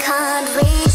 can't reach